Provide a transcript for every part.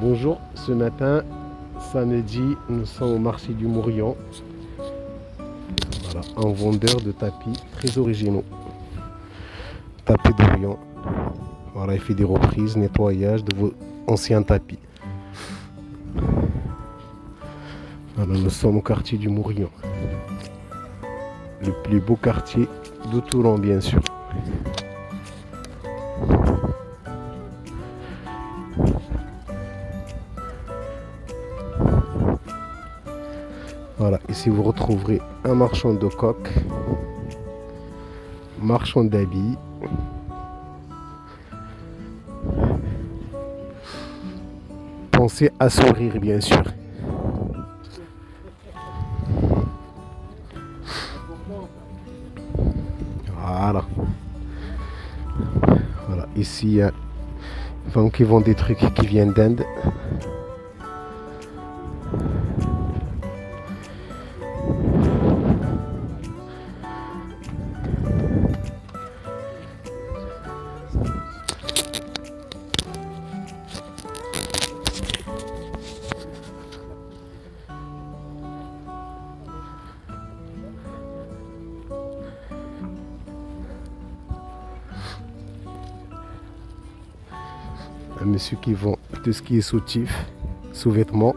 Bonjour, ce matin, samedi, nous sommes au marché du Mourion. Voilà, un vendeur de tapis très originaux. Tapis d'Orient. Voilà, il fait des reprises, nettoyage de vos anciens tapis. Voilà, nous sommes au quartier du Mourion. Le plus beau quartier de Toulon, bien sûr. Voilà, ici vous retrouverez un marchand de coques, marchand d'habits, pensez à sourire bien sûr. Voilà. Voilà, ici il y a donc ils vendent des trucs qui viennent d'Inde. Un monsieur qui vend tout ce qui est soutif, sous-vêtements.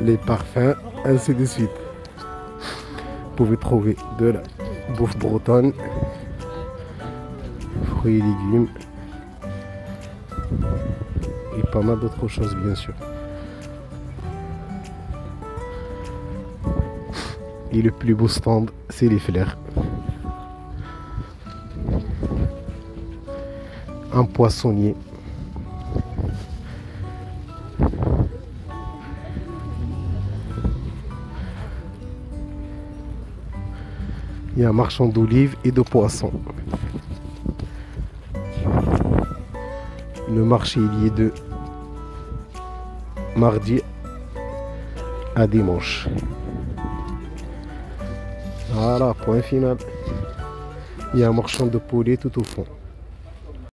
Les parfums, ainsi de suite. Vous pouvez trouver de la bouffe bretonne, fruits et légumes et pas mal d'autres choses bien sûr. Et le plus beau stand, c'est les fleurs. Un poissonnier. Il y a un marchand d'olives et de poissons. Le marché il est de mardi à dimanche. Voilà, point final. Il y a un marchand de poulet tout au fond.